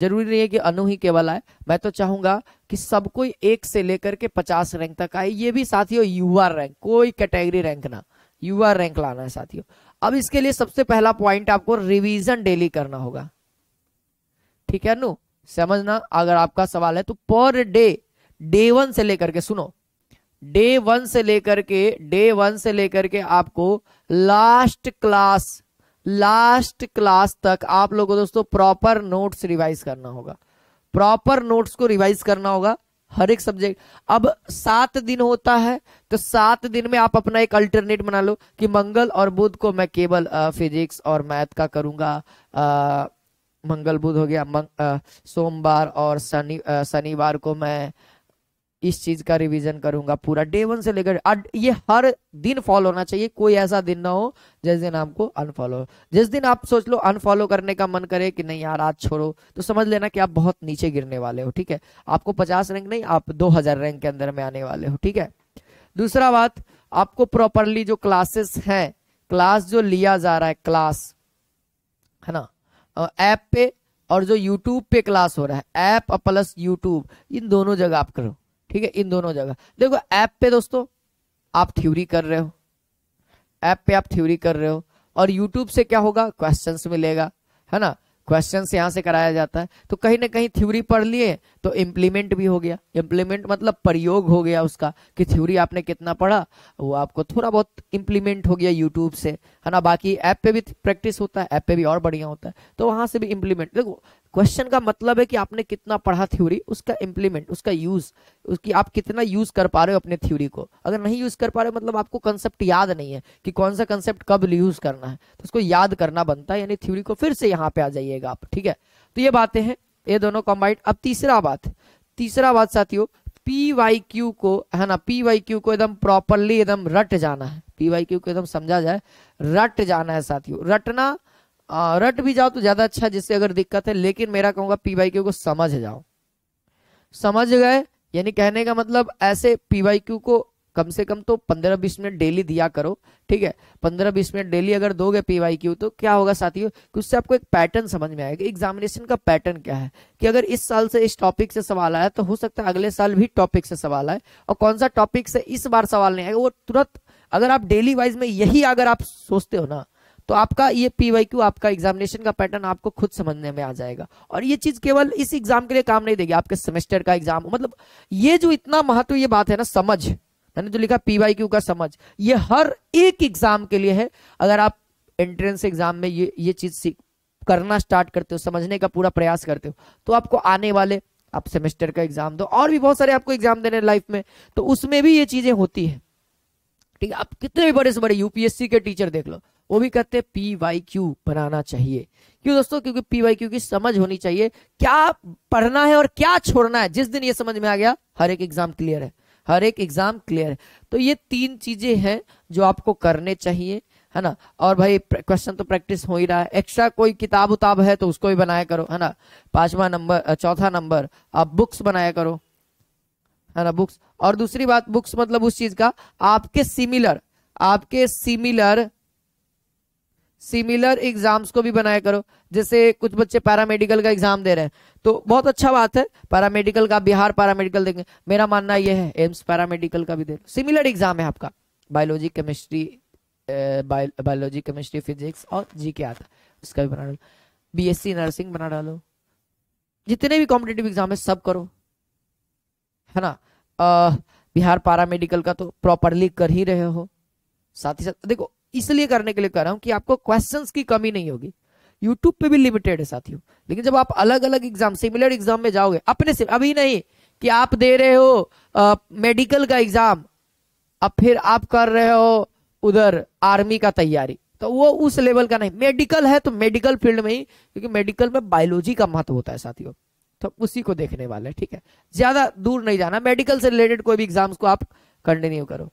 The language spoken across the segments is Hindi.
ज़रूरी नहीं है कि अनु ही केवल आए। मैं तो चाहूँगा कि सब कोई एक से लेकर के पचास रैंक तक आए। ये भी साथियों, युवा रैंक, कोई कैटेगरी रैंक ना। युवा रैंक लाना है साथियों। अब इसके लिए सबसे पहला पॉइंट आपको रिवीजन डेली करना होगा। ठीक है, अनु? समझना, अगर आपका सवाल है तो पर डे डे वन से लेकर के, सुनो। डे वन से लेकर के, डे वन से लेकर के आपको लास्ट क्लास लास्ट क्लास तक आप लोगों को दोस्तों प्रॉपर नोट्स रिवाइज करना होगा। प्रॉपर नोट्स को रिवाइज करना होगा हर एक सब्जेक्ट अब सात दिन होता है तो सात दिन में आप अपना एक अल्टरनेट बना लो कि मंगल और बुध को मैं केवल फिजिक्स और मैथ का करूँगा। मंगल बुध हो गया मंग, सोमवार और शनि शनिवार को मैं इस चीज़ का रिवीजन करूँगा पूरा। डे वन से लेकर ये हर दिन फॉलो होना चाहिए, कोई ऐसा दिन ना हो जिस दिन आपको अनफॉलो जिस दिन आप सोच लो अनफॉलो करने का मन करे कि नहीं यार आज छोड़ो तो समझ लेना कि आप बहुत नीचे गिरने वाले हो, ठीक है? आपको पचास रैंक नहीं, आप दो हज़ार रैंक के अंदर में आने वाले हो, ठीक है? दूसरा बात, आपको प्रॉपरली जो क्लासेस हैं क्लास जो लिया जा रहा है क्लास है ना? ऐप पे और जो यूट्यूब पे क्लास हो रहा है ऐप प्लस यूट्यूब इन दोनों जगह आप करो। ठीक है, इन दोनों जगह। देखो, ऐप पे दोस्तों, आप थ्योरी कर रहे हो। ऐप पे आप थ्योरी कर रहे हो। और यूट्यूब से क्या होगा? क्वेश्चंस मिलेगा। है ना? क्वेश्चन यहाँ से कराया जाता है। तो कहीं ना कहीं थ्योरी पढ़ लिए तो इम्प्लीमेंट भी हो गया। इम्प्लीमेंट मतलब प्रयोग हो गया उसका, कि थ्योरी आपने कितना पढ़ा, वो आपको थोड़ा बहुत इम्प्लीमेंट हो गया यूट्यूब से, है ना? बाकी ऐप पे भी प्रैक्टिस होता है ऐप पे भी और बढ़िया होता है। तो वहाँ से भी इम्प्लीमेंट देखो क्वेश्चन का मतलब है कि आपने कितना पढ़ा थ्योरी उसका इम्प्लीमेंट उसका यूज़ उसकी आप कितना यूज़ कर पा रहे हो अपने थ्योरी को। अगर नहीं यूज़ कर पा रहे हो मतलब आपको कंसेप्ट याद नहीं है कि कौन सा कंसेप्ट कब यूज़ करना है। तो उसको याद करना बनता है, यानी थ्योरी को फिर से यहाँ पे आ जाइएगा आप, ठीक है? तो ये बातें हैं। ये दोनों कॉम्बाइंड अब तीसरा बात तीसरा बात साथियों पी वाई क्यू को, है ना पी वाई क्यू को एकदम प्रॉपरली एकदम रट जाना है। पी वाई क्यू को एकदम समझा जाए, रट जाना है साथियों। रटना रट भी जाओ तो ज़्यादा अच्छा जिससे अगर दिक्कत है, लेकिन मेरा कहूँगा पी वाई क्यू को समझ जाओ। समझ गए? यानी कहने का मतलब ऐसे पी वाई क्यू को कम से कम तो पंद्रह बीस मिनट डेली दिया करो, ठीक है? पंद्रह बीस मिनट डेली अगर दोगे पी वाई क्यू तो क्या होगा साथियों? कि उससे आपको एक पैटर्न समझ में आएगा। एग्जामिनेशन का पैटर्न क्या है? कि अगर इस साल से इस टॉपिक से सवाल आया तो हो सकता है अगले साल भी टॉपिक से सवाल आए। और कौन सा टॉपिक से इस बार सवाल नहीं आएगा, वो तुरंत अगर आप डेली वाइज में यही अगर आप सोचते हो ना तो आपका ये पीवाईक्यू आपका एग्जामिनेशन का पैटर्न आपको खुद समझने में आ जाएगा। और ये चीज़ केवल इस एग्ज़ाम के लिए काम नहीं देगी। आपके सेमेस्टर का एग्ज़ाम मतलब ये जो इतना महत्व, ये बात है ना, समझ। मैंने जो लिखा पीवाईक्यू का समझ। ये हर एक एग्ज़ाम के लिए है। अगर आप एंट्रेंस एग्ज़ाम में ये ये चीज़ करना स्टार्ट करते हो, समझने का पूरा प्रयास करते हो तो आपको आने वाले, आप सेमेस्टर का एग्ज़ाम दो। और भी बहुत सारे आपको एग्ज़ाम देने लाइफ में तो उसमें भी ये चीज़ें होती है। ठीक है, आप कितने भी बड़े से बड़े यूपीएससी के टीचर देख लो, वो भी कहते हैं पी वाई क्यू बनाना चाहिए। क्यों दोस्तों? क्योंकि पी वाई क्यू की समझ होनी चाहिए। क्या पढ़ना है और क्या छोड़ना है? जिस दिन ये समझ में आ गया, हर एक एग्ज़ाम क्लियर है। हर एक एग्ज़ाम क्लियर है। तो ये तीन चीज़ें हैं जो आपको करने चाहिए, है ना? और भाई क्वेश्चन तो प्रैक्टिस हो ही रहा है। एक्स्ट्रा कोई किताब उताब है तो उसको भी बनाया करो, है ना? पांचवा नंबर चौथा नंबर आप बुक्स बनाया करो, है ना बुक्स और दूसरी बात बुक्स मतलब उस चीज़ का, आपके सिमिलर आपके सिमिलर सिमिलर एग्ज़ाम्स को भी बनाया करो जैसे कुछ बच्चे पैरामेडिकल का एग्ज़ाम दे रहे हैं। तो बहुत अच्छा बात है पैरामेडिकल का बिहार पैरामेडिकल देंगे मेरा मानना यह है एम्स पैरामेडिकल का भी दे सिमिलर एग्ज़ाम है आपका biology chemistry biology chemistry physics और जी के आता उसका भी बना डालो। बीएससी नर्सिंग बना डालो। जितने भी कॉम्पिटेटिव एग्ज़ाम है सब करो। है ना? आ, बिहार पैरामेडिकल का तो प्रॉपरली कर ही रहे हो। साथ ही साथ देखो इसलिए करने के लिए कर रहा हूँ कि आपको क्वेश्चंस की कमी नहीं होगी। यूट्यूब पे भी लिमिटेड है साथियों। लेकिन जब आप अलग अलग एग्ज़ाम सिमिलर एग्ज़ाम में जाओगे, अपने से, अभी नहीं कि आप दे रहे हो मेडिकल का एग्ज़ाम अब फिर आप कर रहे हो उधर आर्मी का तैयारी। तो वो उस लेवल का नहीं। मेडिकल है तो मेडिकल फ़ील्ड में ही, क्योंकि मेडिकल में बायोलॉजी का महत्व होता है साथियों। तो उसी को देखने वाले ठीक है? ज़्यादा दूर नहीं जाना। मेडिकल से रिलेटेड कोई भी एग्ज़ाम्स को आप कंटिन्यू करो।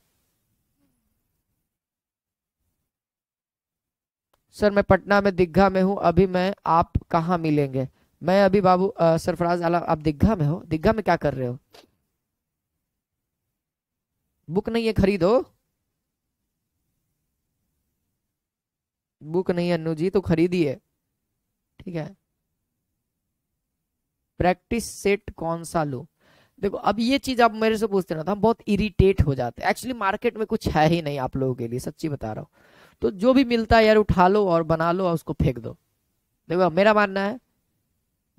सर, मैं पटना में दिग्घा में हूँ, अभी मैं, आप कहाँ मिलेंगे? मैं अभी बाबू सरफराज आला, आप दिग्घा में हो? दिग्घा में क्या कर रहे हो? बुक नहीं है, खरीदो। बुक नहीं है, अन्नू जी तो खरीदिए। ठीक है। प्रैक्टिस सेट कौन सा लो? देखो, अब ये चीज़ आप मेरे से पूछते ना तो हम बहुत इरिटेट हो जाते हैं। एक्चुअली मार्केट में कुछ है ही नहीं आप लोगों के लिए, सच्ची बता रहा हूँ। तो जो भी मिलता है यार, उठा लो और बना लो और उसको फेंक दो। देखो मेरा मानना है,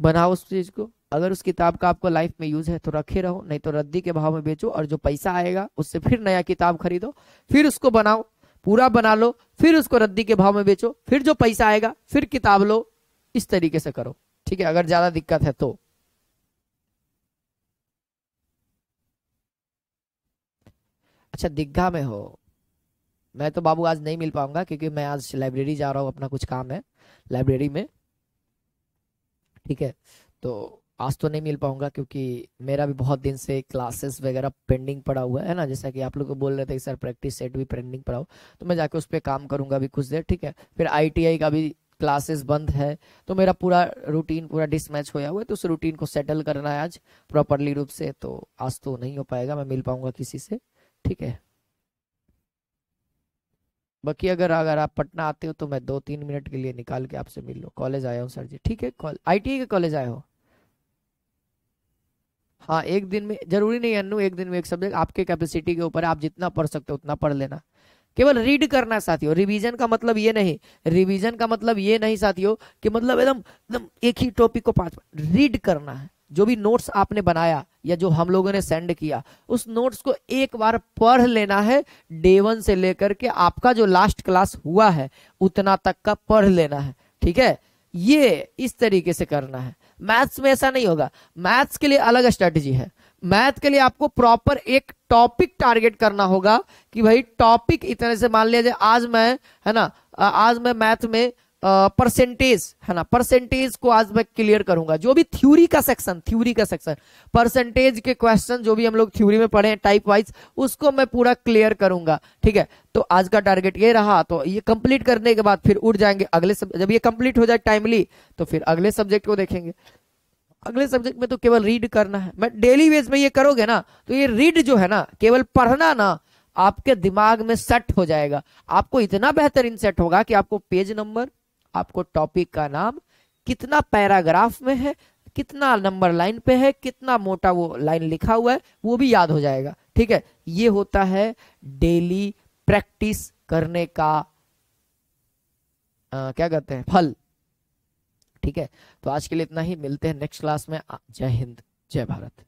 बनाओ उस चीज़ को। अगर उस किताब का आपको लाइफ में यूज़ है तो रखे रहो, नहीं तो रद्दी के भाव में बेचो और जो पैसा आएगा, उससे फिर नया किताब खरीदो, फिर उसको बनाओ, पूरा बना लो, फिर उसको रद्दी के भाव में बेचो, फिर जो पैसा आएगा, फिर किताब लो। इस तरीके से करो, ठीक है? अगर ज़्यादा दिक्कत है तो। अच्छा दिग्घा में हो। मैं तो बाबू आज नहीं मिल पाऊँगा क्योंकि मैं आज लाइब्रेरी जा रहा हूँ, अपना कुछ काम है, लाइब्रेरी में। ठीक है तो आज तो नहीं मिल पाऊँगा क्योंकि मेरा भी बहुत दिन से क्लासेस वगैरह पेंडिंग पड़ा हुआ है ना, जैसा कि आप लोग को बोल रहे थे सर प्रैक्टिस सेट भी पेंडिंग पड़ा हो तो मैं जाके उस पर काम करूँगा अभी कुछ देर, ठीक है। फिर आईटीआई का भी क्लासेस बंद है तो मेरा पूरा रूटीन पूरा डिसमैच होया हुआ है तो उस रूटीन को सेटल करना है आज, प्रॉपरली रूप से तो आज तो नहीं हो पाएगा, मैं मिल पाऊँगा किसी से। ठीक है। बाकी अगर अगर आप पटना आते हो तो मैं दो तीन मिनट के लिए निकाल के आपसे मिल लो। कॉलेज आया हूँ, सर जी। ठीक है आई टी के कॉलेज आए हो। हाँ एक दिन में, ज़रूरी नहीं अन्नू, एक दिन में एक सब्जेक्ट। आपके कैपेसिटी के ऊपर आप जितना पढ़ सकते हो, उतना पढ़ लेना। केवल रीड करना साथियों। रिवीजन का मतलब ये नहीं। रिवीजन का मतलब ये नहीं साथियों कि मतलब एकदम एकदम एक ही टॉपिक को पाँच रीड करना है। जो भी नोट्स आपने बनाया या जो हम लोगों ने सेंड किया, उस नोट्स को एक बार पढ़ लेना है डे वन से लेकर के आपका जो लास्ट क्लास हुआ है, उतना तक का पढ़ लेना है, ठीक है? ये इस तरीके से करना है। मैथ्स में ऐसा नहीं होगा। मैथ्स के लिए अलग स्ट्रेटेजी है। मैथ के लिए आपको प्रॉपर एक टॉपिक टारगेट करना होगा कि भाई टॉपिक इतने से मान लिया जाए, आज मैं, है ना आज मैं मैथ में परसेंटेज है ना? परसेंटेज को आज मैं क्लियर करूँगा। जो भी थ्योरी का सेक्शन थ्योरी का सेक्शन परसेंटेज के क्वेश्चन जो भी हम लोग थ्योरी में पढ़े हैं टाइप वाइज उसको मैं पूरा क्लियर करूँगा। ठीक है? तो आज का टारगेट ये रहा तो ये कंप्लीट करने के बाद फिर उठ जाएँगे। अगले सब जब ये कंप्लीट हो जाए टाइमली तो फिर अगले सब्जेक्ट को देखेंगे। अगले सब्जेक्ट में तो केवल रीड करना है। मैं डेली बेस में ये करोगे ना तो ये रीड जो है ना, केवल पढ़ना ना, आपके दिमाग में सेट हो जाएगा। आपको इतना बेहतरीन सेट होगा कि आपको पेज नंबर आपको टॉपिक का नाम कितना पैराग्राफ में है कितना नंबर लाइन पे है कितना मोटा वो लाइन लिखा हुआ है वो भी याद हो जाएगा। ठीक है? ये होता है डेली प्रैक्टिस करने का आ, क्या कहते हैं? फल। ठीक है? तो आज के लिए इतना ही मिलते हैं नेक्स्ट क्लास में। जय हिंद जय भारत।